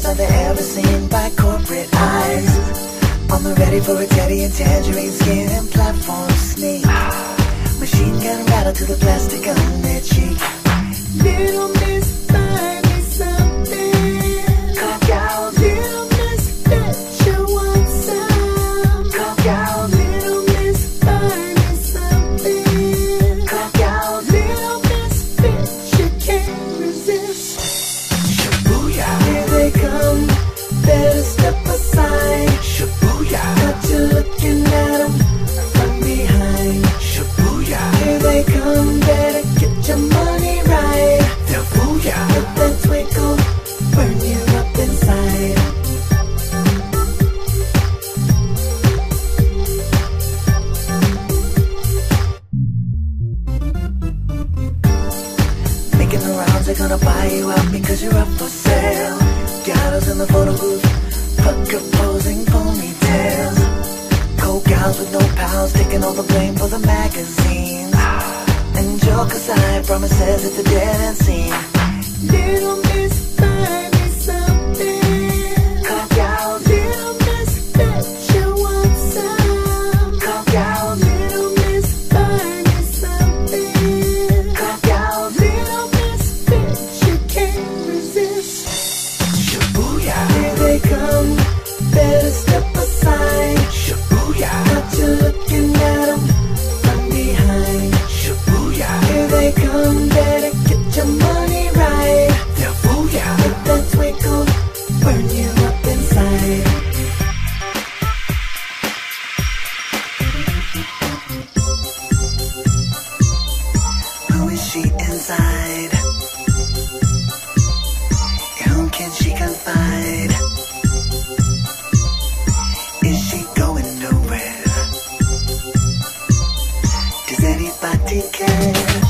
eyes I've ever seen by corporate eyes. On the ready for a teddy and tangerine skin and platform sneak. Machine gun rattle to the plastic gun come better get your money right. Now booyah. Let that twinkle burn you up inside. Making the rounds, they're gonna buy you out because you're up for sale. Gatos in the photo booth, pucker posing ponytails. Kogals with no pals, taking all the blame. promises it's a dead end scene. Little miss I didn't care.